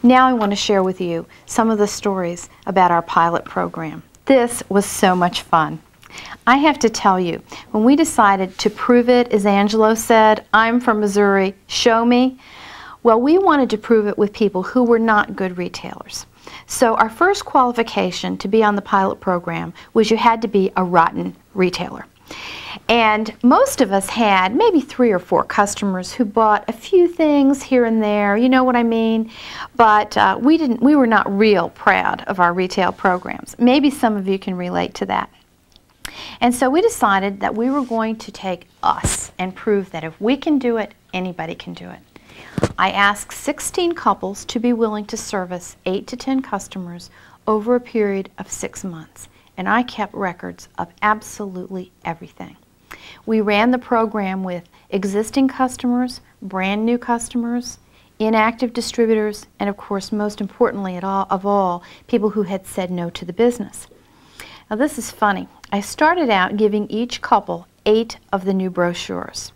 [SPEAKER 2] Now I want to share with you some of the stories about our pilot program. This was so much fun. I have to tell you, when we decided to prove it, as Angelo said, I'm from Missouri, show me, well, we wanted to prove it with people who were not good retailers. So our first qualification to be on the pilot program was you had to be a rotten retailer. And most of us had maybe three or four customers who bought a few things here and there, you know what I mean? But uh, we didn't we were not real proud of our retail programs. Maybe some of you can relate to that. And so we decided that we were going to take us and prove that if we can do it, anybody can do it. I asked 16 couples to be willing to service 8 to 10 customers over a period of six months and I kept records of absolutely everything. We ran the program with existing customers, brand new customers, inactive distributors, and of course, most importantly all, of all, people who had said no to the business. Now this is funny. I started out giving each couple eight of the new brochures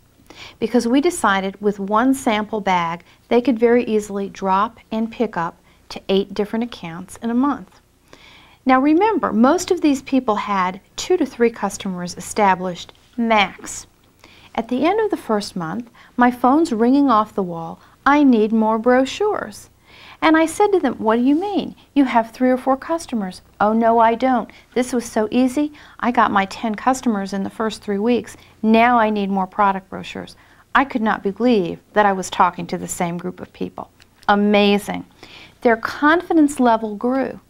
[SPEAKER 2] because we decided with one sample bag they could very easily drop and pick up to eight different accounts in a month. Now remember, most of these people had two to three customers established max. At the end of the first month, my phone's ringing off the wall. I need more brochures. And I said to them, What do you mean? You have three or four customers. Oh, no, I don't. This was so easy. I got my 10 customers in the first three weeks. Now I need more product brochures. I could not believe that I was talking to the same group of people. Amazing. Their confidence level grew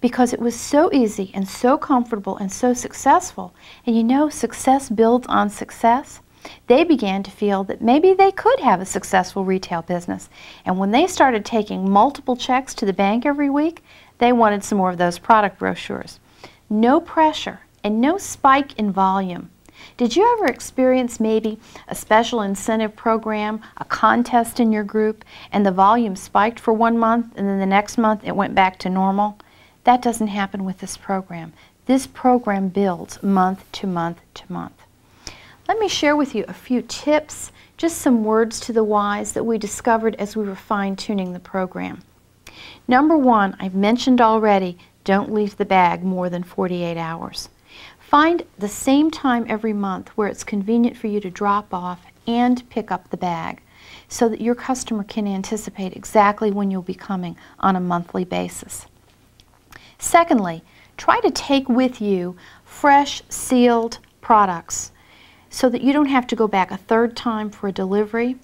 [SPEAKER 2] because it was so easy and so comfortable and so successful. And you know, success builds on success. They began to feel that maybe they could have a successful retail business. And when they started taking multiple checks to the bank every week, they wanted some more of those product brochures. No pressure and no spike in volume. Did you ever experience maybe a special incentive program, a contest in your group, and the volume spiked for one month and then the next month it went back to normal? That doesn't happen with this program. This program builds month to month to month. Let me share with you a few tips, just some words to the wise that we discovered as we were fine-tuning the program. Number one, I've mentioned already, don't leave the bag more than 48 hours. Find the same time every month where it's convenient for you to drop off and pick up the bag so that your customer can anticipate exactly when you'll be coming on a monthly basis. Secondly, try to take with you fresh sealed products so that you don't have to go back a third time for a delivery.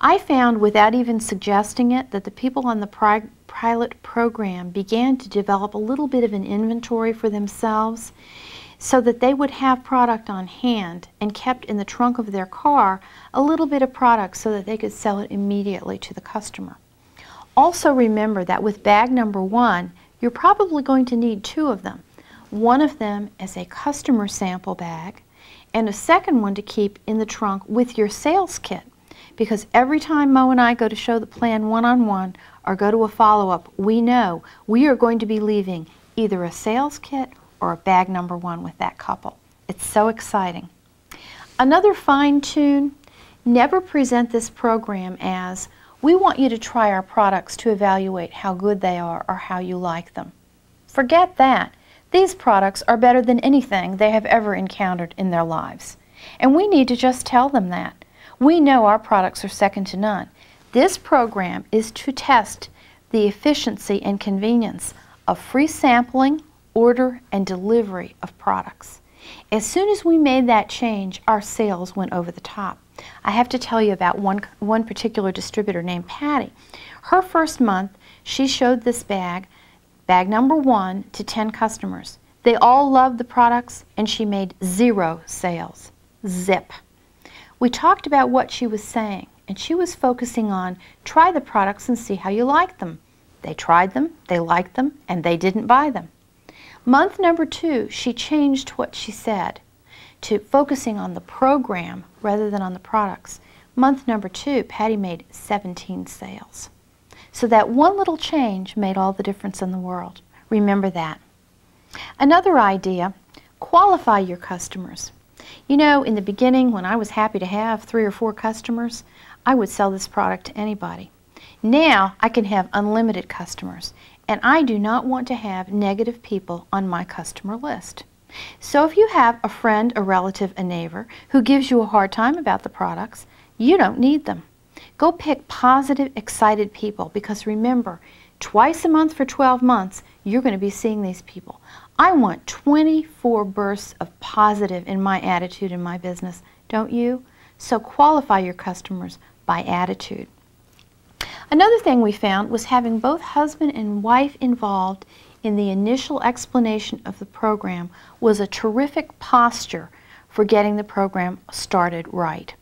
[SPEAKER 2] I found without even suggesting it that the people on the pilot program began to develop a little bit of an inventory for themselves so that they would have product on hand and kept in the trunk of their car a little bit of product so that they could sell it immediately to the customer. Also remember that with bag number one, you're probably going to need two of them. One of them is a customer sample bag and a second one to keep in the trunk with your sales kit. Because every time Mo and I go to show the plan one-on-one -on -one or go to a follow-up, we know we are going to be leaving either a sales kit or a bag number one with that couple. It's so exciting. Another fine tune, never present this program as we want you to try our products to evaluate how good they are or how you like them. Forget that. These products are better than anything they have ever encountered in their lives. And we need to just tell them that. We know our products are second to none. This program is to test the efficiency and convenience of free sampling, order, and delivery of products. As soon as we made that change, our sales went over the top. I have to tell you about one, one particular distributor named Patty. Her first month, she showed this bag, bag number one, to 10 customers. They all loved the products, and she made zero sales. Zip. We talked about what she was saying, and she was focusing on try the products and see how you like them. They tried them, they liked them, and they didn't buy them. Month number two, she changed what she said to focusing on the program rather than on the products. Month number two, Patty made 17 sales. So that one little change made all the difference in the world. Remember that. Another idea, qualify your customers. You know, in the beginning, when I was happy to have three or four customers, I would sell this product to anybody. Now I can have unlimited customers, and I do not want to have negative people on my customer list. So if you have a friend, a relative, a neighbor who gives you a hard time about the products, you don't need them. Go pick positive, excited people because remember, twice a month for 12 months, you're going to be seeing these people. I want 24 bursts of positive in my attitude in my business, don't you? So qualify your customers by attitude. Another thing we found was having both husband and wife involved in the initial explanation of the program was a terrific posture for getting the program started right.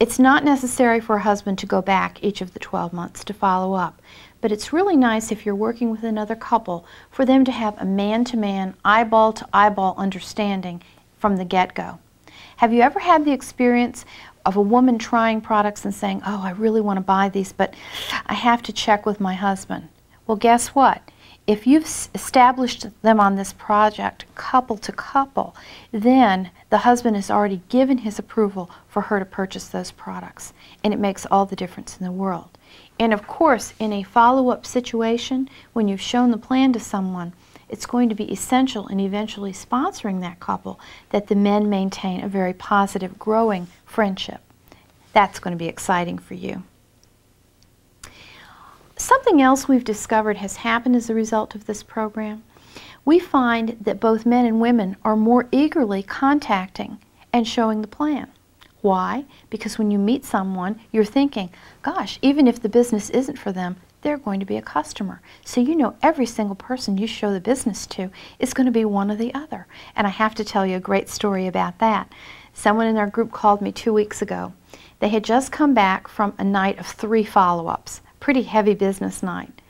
[SPEAKER 2] It's not necessary for a husband to go back each of the 12 months to follow up, but it's really nice if you're working with another couple for them to have a man-to-man, eyeball-to-eyeball understanding from the get-go. Have you ever had the experience of a woman trying products and saying, oh, I really want to buy these, but I have to check with my husband? Well, guess what? If you've established them on this project couple to couple, then the husband has already given his approval for her to purchase those products. And it makes all the difference in the world. And of course, in a follow-up situation, when you've shown the plan to someone, it's going to be essential in eventually sponsoring that couple that the men maintain a very positive, growing friendship. That's going to be exciting for you. Something else we've discovered has happened as a result of this program. We find that both men and women are more eagerly contacting and showing the plan. Why? Because when you meet someone, you're thinking, gosh, even if the business isn't for them, they're going to be a customer. So you know every single person you show the business to is going to be one or the other. And I have to tell you a great story about that. Someone in our group called me two weeks ago. They had just come back from a night of three follow-ups pretty heavy business night.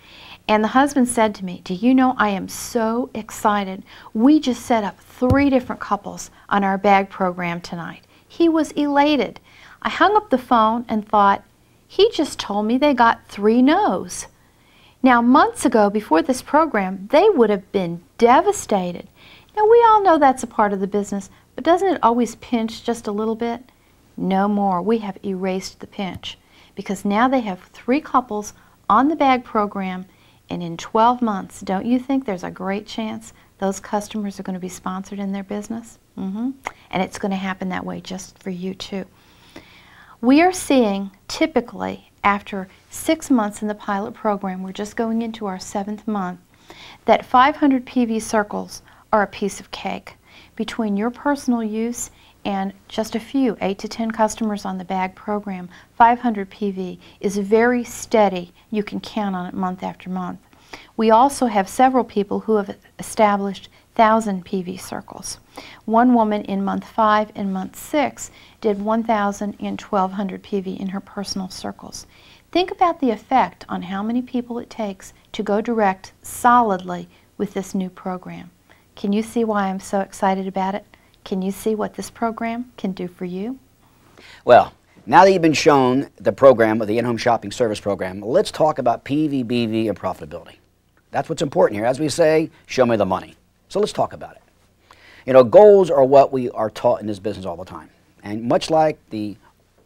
[SPEAKER 2] And the husband said to me, Do you know, I am so excited. We just set up three different couples on our bag program tonight. He was elated. I hung up the phone and thought, He just told me they got three no's. Now, months ago, before this program, they would have been devastated. Now, we all know that's a part of the business, but doesn't it always pinch just a little bit? No more. We have erased the pinch because now they have three couples on the bag program and in 12 months, don't you think there's a great chance those customers are going to be sponsored in their business? Mm -hmm. And it's going to happen that way just for you too. We are seeing typically after six months in the pilot program, we're just going into our seventh month, that 500 PV circles are a piece of cake. Between your personal use and just a few, 8 to 10 customers on the bag program, 500 PV is very steady. You can count on it month after month. We also have several people who have established 1,000 PV circles. One woman in month 5 and month 6 did 1,000 and 1,200 PV in her personal circles. Think about the effect on how many people it takes to go direct solidly with this new program. Can you see why I'm so excited about it? Can you see what this program can do for you?
[SPEAKER 1] Well, now that you've been shown the program of the in-home shopping service program, let's talk about PVBV and profitability. That's what's important here. As we say, show me the money. So let's talk about it. You know, goals are what we are taught in this business all the time. And much like the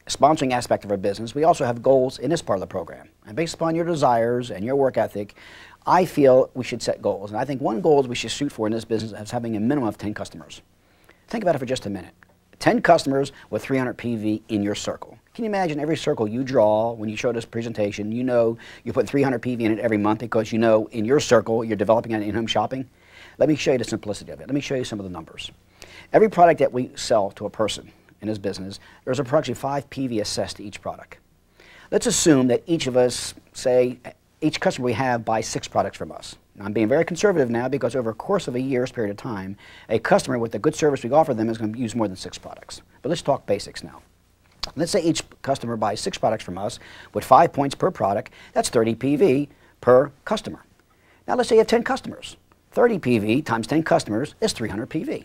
[SPEAKER 1] sponsoring aspect of our business, we also have goals in this part of the program. And based upon your desires and your work ethic, I feel we should set goals. And I think one goal we should shoot for in this business is having a minimum of 10 customers. Think about it for just a minute. 10 customers with 300 PV in your circle. Can you imagine every circle you draw when you show this presentation, you know you put 300 PV in it every month because you know in your circle you're developing an in-home shopping? Let me show you the simplicity of it. Let me show you some of the numbers. Every product that we sell to a person in his business, there's approximately 5 PV assessed to each product. Let's assume that each of us, say, each customer we have buys six products from us. I'm being very conservative now because over a course of a year's period of time, a customer with the good service we offer them is going to use more than six products. But let's talk basics now. Let's say each customer buys six products from us with five points per product. That's 30 PV per customer. Now let's say you have 10 customers. 30 PV times 10 customers is 300 PV.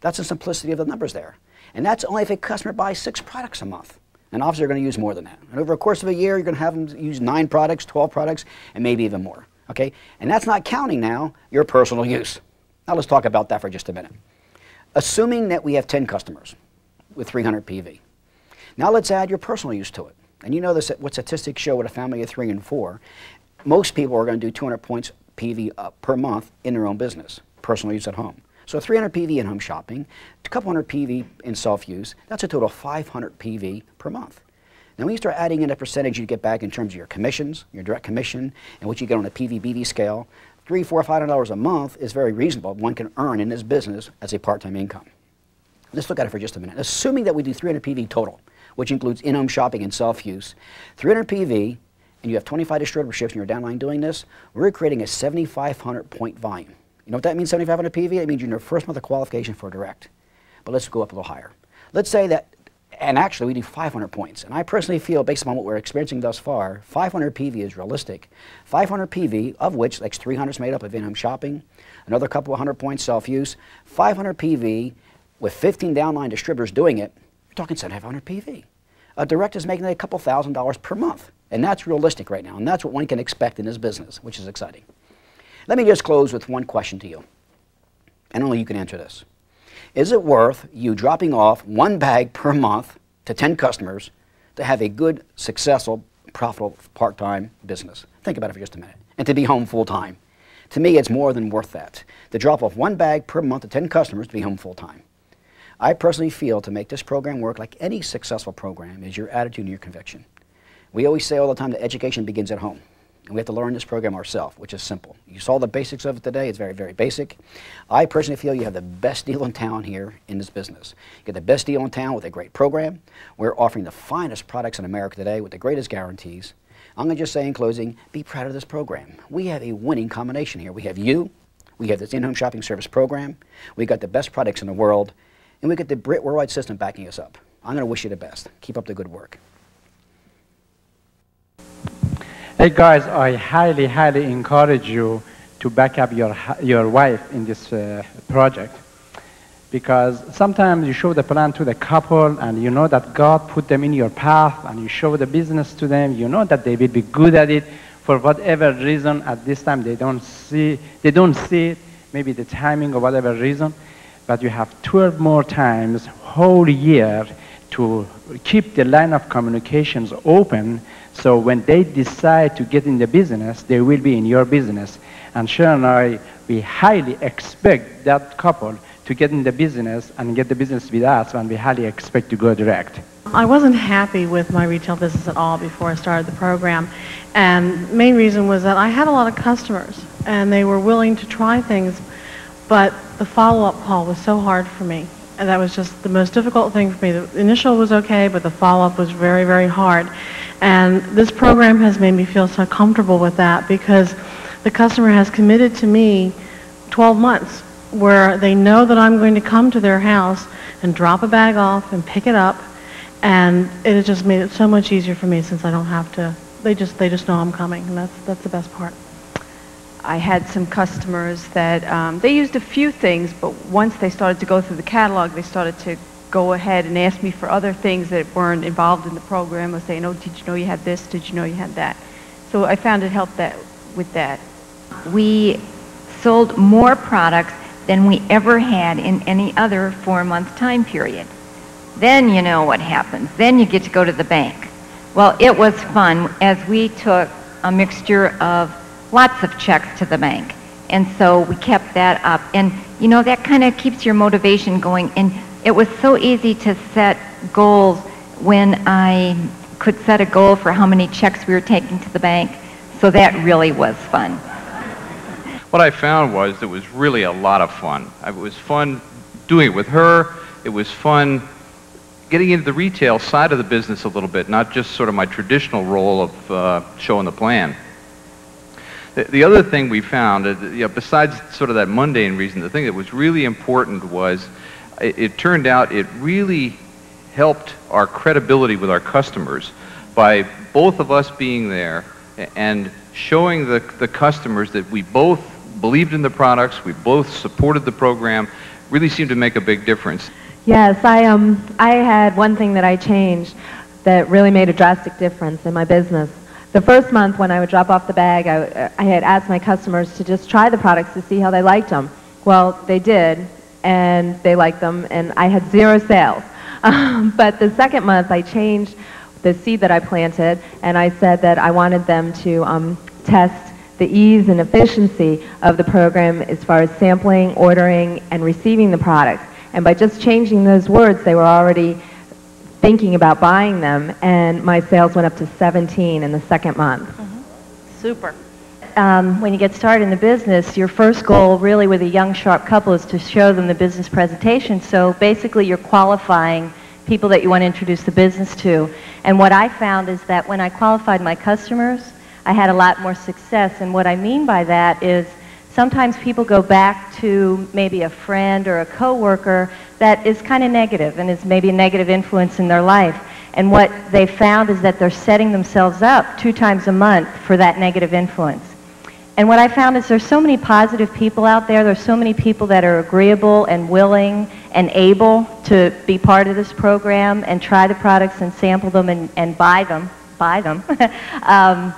[SPEAKER 1] That's the simplicity of the numbers there. And that's only if a customer buys six products a month. And obviously, they're going to use more than that. And over a course of a year, you're going to have them use nine products, 12 products, and maybe even more. Okay? And that's not counting now your personal use. Now let's talk about that for just a minute. Assuming that we have 10 customers with 300 PV. Now let's add your personal use to it. And you know this, what statistics show with a family of three and four, most people are going to do 200 points PV uh, per month in their own business, personal use at home. So 300 PV in home shopping, a couple hundred PV in self-use, that's a total of 500 PV per month. Now when you start adding in a percentage you get back in terms of your commissions, your direct commission, and what you get on a PV-BV scale, three, four, five hundred dollars a month is very reasonable. One can earn in this business as a part-time income. Let's look at it for just a minute. Assuming that we do 300 PV total, which includes in-home shopping and self-use, 300 PV, and you have 25 distributorships and you're downline doing this, we're creating a 7,500 point volume. You know what that means, 7,500 PV? It means you're in your first month of qualification for direct. But let's go up a little higher. Let's say that, and actually we do 500 points. And I personally feel, based upon what we're experiencing thus far, 500 PV is realistic. 500 PV, of which like 300 is made up of in-home shopping, another couple of hundred points self-use, 500 PV with 15 downline distributors doing it, you're talking 7,500 PV. A direct is making a couple thousand dollars per month. And that's realistic right now. And that's what one can expect in this business, which is exciting. Let me just close with one question to you, and only you can answer this. Is it worth you dropping off one bag per month to 10 customers to have a good, successful, profitable part-time business? Think about it for just a minute. And to be home full-time. To me, it's more than worth that. To drop off one bag per month to 10 customers to be home full-time. I personally feel to make this program work like any successful program is your attitude and your conviction. We always say all the time that education begins at home. And we have to learn this program ourselves, which is simple. You saw the basics of it today. It's very, very basic. I personally feel you have the best deal in town here in this business. You get the best deal in town with a great program. We're offering the finest products in America today with the greatest guarantees. I'm going to just say in closing, be proud of this program. We have a winning combination here. We have you, we have this in-home shopping service program, We've got the best products in the world, and we get the Britt Worldwide system backing us up. I'm going to wish you the best. Keep up the good work.
[SPEAKER 9] Hey guys, I highly, highly encourage you to back up your, your wife in this uh, project. Because sometimes you show the plan to the couple and you know that God put them in your path and you show the business to them, you know that they will be good at it. For whatever reason at this time they don't see, they don't see it, maybe the timing or whatever reason, but you have 12 more times whole year to keep the line of communications open so when they decide to get in the business, they will be in your business. And Sharon and I, we highly expect that couple to get in the business and get the business with us, and we highly expect to go direct.
[SPEAKER 10] I wasn't happy with my retail business at all before I started the program. And main reason was that I had a lot of customers, and they were willing to try things, but the follow-up call was so hard for me. And that was just the most difficult thing for me. The initial was okay, but the follow-up was very, very hard. And this program has made me feel so comfortable with that because the customer has committed to me 12 months where they know that I'm going to come to their house and drop a bag off and pick it up. And it has just made it so much easier for me since I don't have to, they just, they just know I'm coming. And that's, that's the best part.
[SPEAKER 11] I had some customers that um, they used a few things, but once they started to go through the catalog, they started to go ahead and ask me for other things that weren't involved in the program or saying, oh, did you know you had this? Did you know you had that? So I found it helped that with that.
[SPEAKER 12] We sold more products than we ever had in any other four-month time period. Then you know what happens. Then you get to go to the bank. Well, it was fun as we took a mixture of lots of checks to the bank. And so we kept that up. And, you know, that kind of keeps your motivation going. And it was so easy to set goals when I could set a goal for how many checks we were taking to the bank. So that really was fun.
[SPEAKER 13] What I found was it was really a lot of fun. It was fun doing it with her. It was fun getting into the retail side of the business a little bit, not just sort of my traditional role of uh, showing the plan. The, the other thing we found, uh, you know, besides sort of that mundane reason, the thing that was really important was it, it turned out it really helped our credibility with our customers by both of us being there and showing the, the customers that we both believed in the products, we both supported the program, really seemed to make a big difference.
[SPEAKER 14] Yes, I, um, I had one thing that I changed that really made a drastic difference in my business. The first month when I would drop off the bag, I, I had asked my customers to just try the products to see how they liked them. Well, they did, and they liked them, and I had zero sales. Um, but the second month, I changed the seed that I planted, and I said that I wanted them to um, test the ease and efficiency of the program as far as sampling, ordering, and receiving the products. And by just changing those words, they were already thinking about buying them, and my sales went up to 17 in the second month.
[SPEAKER 15] Super. Um, when you get started in the business, your first goal really with a young, sharp couple is to show them the business presentation. So basically you're qualifying people that you want to introduce the business to. And what I found is that when I qualified my customers, I had a lot more success. And what I mean by that is sometimes people go back to maybe a friend or a coworker that is kind of negative and is maybe a negative influence in their life. And what they found is that they're setting themselves up two times a month for that negative influence. And what I found is there's so many positive people out there. There's so many people that are agreeable and willing and able to be part of this program and try the products and sample them and, and buy them, buy them, um,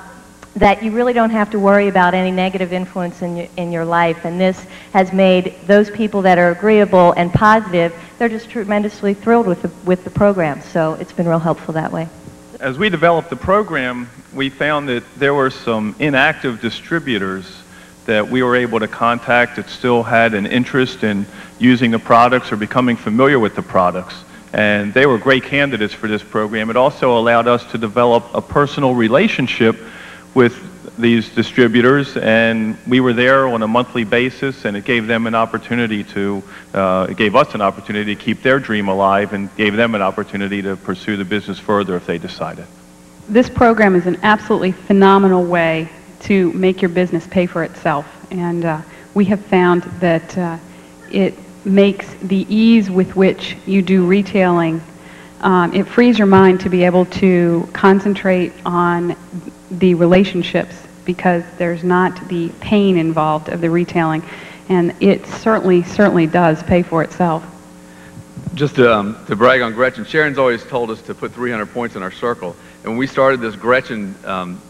[SPEAKER 15] that you really don't have to worry about any negative influence in your, in your life. And this has made those people that are agreeable and positive, they're just tremendously thrilled with the, with the program. So it's been real helpful that way.
[SPEAKER 16] As we developed the program, we found that there were some inactive distributors that we were able to contact that still had an interest in using the products or becoming familiar with the products. And they were great candidates for this program. It also allowed us to develop a personal relationship with these distributors and we were there on a monthly basis and it gave them an opportunity to, uh, it gave us an opportunity to keep their dream alive and gave them an opportunity to pursue the business further if they decided.
[SPEAKER 17] This program is an absolutely phenomenal way to make your business pay for itself and uh, we have found that uh, it makes the ease with which you do retailing um, it frees your mind to be able to concentrate on the relationships because there's not the pain involved of the retailing. And it certainly, certainly does pay for itself.
[SPEAKER 18] Just to, um, to brag on Gretchen, Sharon's always told us to put 300 points in our circle. And when we started this, Gretchen um,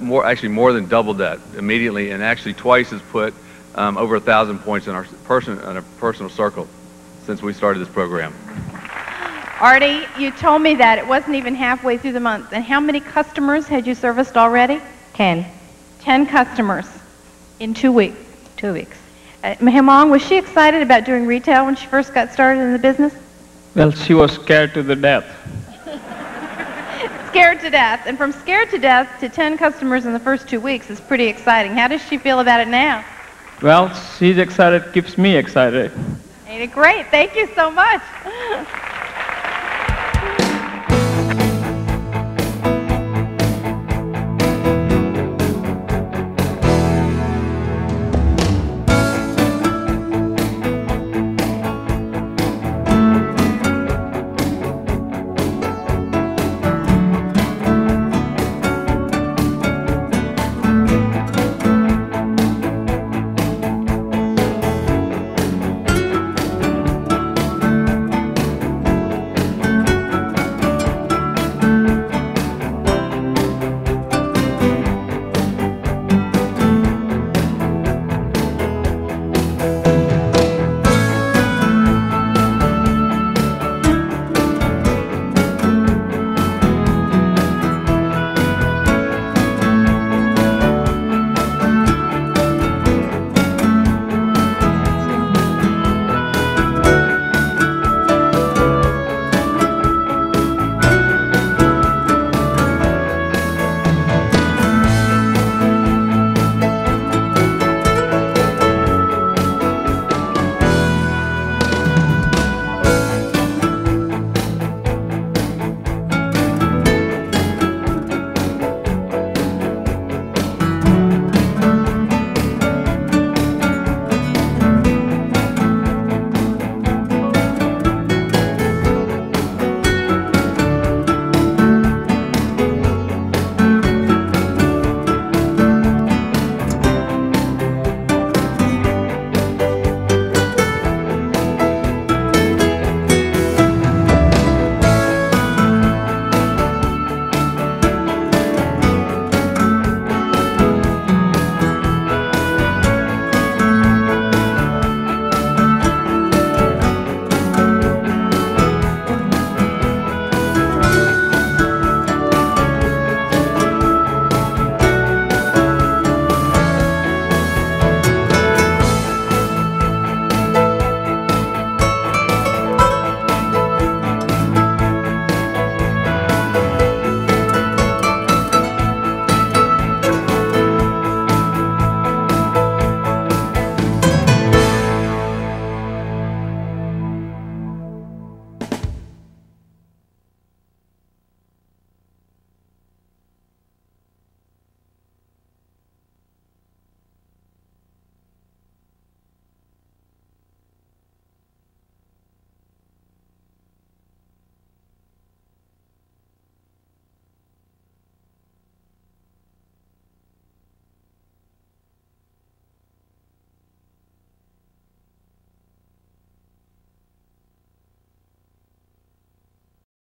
[SPEAKER 18] more, actually more than doubled that immediately and actually twice has put um, over a thousand points in our person, in a personal circle since we started this program.
[SPEAKER 15] Artie, you told me that it wasn't even halfway through the month. And how many customers had you serviced already?
[SPEAKER 14] Ten.
[SPEAKER 15] Ten customers in two weeks.
[SPEAKER 14] Two weeks.
[SPEAKER 15] Uh, Hemong, was she excited about doing retail when she first got started in the business?
[SPEAKER 19] Well, she was scared to the death.
[SPEAKER 15] scared to death. And from scared to death to 10 customers in the first two weeks is pretty exciting. How does she feel about it now?
[SPEAKER 19] Well, she's excited, keeps me excited.
[SPEAKER 15] Ain't it great? Thank you so much.